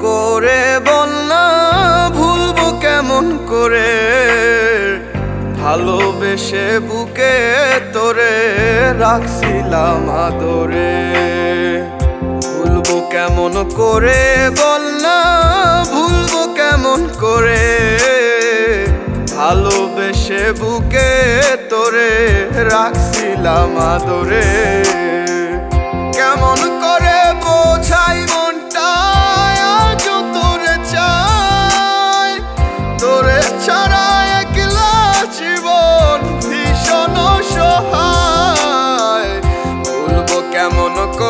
করে বল না ভুলবো কেমন করে? ভালোবেসে বুকে তোরে রাখছিলাম আদরে। ভুলবো কেমন করে বল না ভুলবো কেমন করে? ভালোবেসে বুকে তোরে রাখছিলাম আদরে।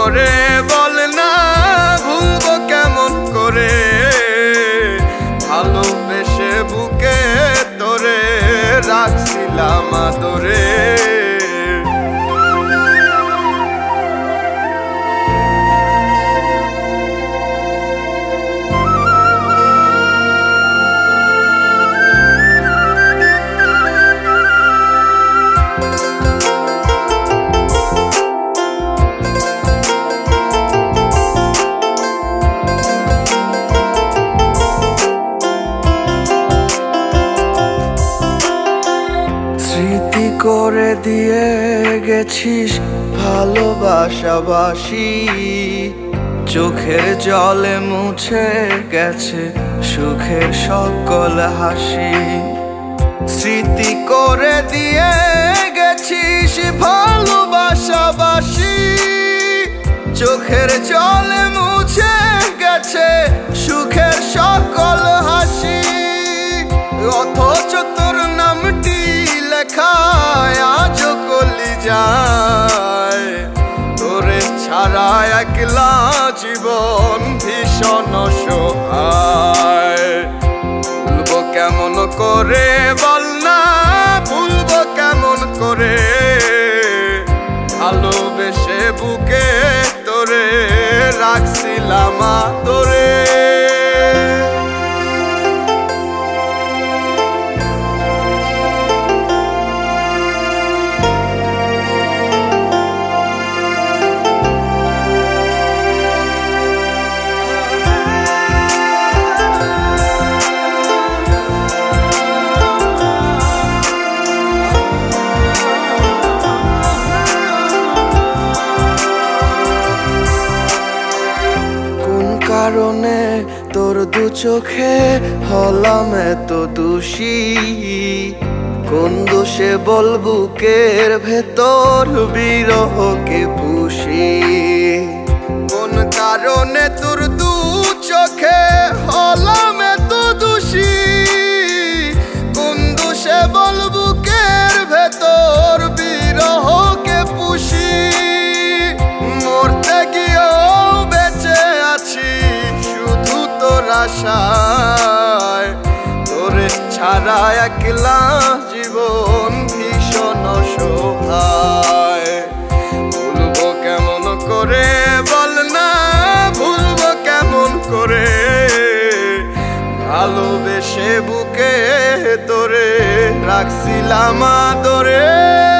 করে বল না ভুলব কেমন করে? ভালোবেসে বুকে তোরে রাখছিলাম আদরে। করে দিয়ে গেছিস ভালোবাসাবাসি। চোখের জলে মুছে গেছে সুখের সকল হাসি। স্মৃতি করে দিয়ে গেছিস ভালোবাসাবাসি। চোখের জলে জীবন ভীষণ সহায়। ভুলবো কেমন করে বল না, ভুলবো কেমন করে? ভালোবেসে বুকে তোরে রাখছিলাম তোরে দু চোখে হলাম এত দোষী। কোন দোষে বল বুকের ভেতর বিরহকে পুষি। কোন কারণে তোর দু চোখে হলাম আশায়, তোরে ছাড়া একলা জীবন ভীষণ সহায় ভুলবো কেমন করে বল না, ভুলবো কেমন করে? ভালোবেসে বুকে তোরে রাখছিলাম আদরে।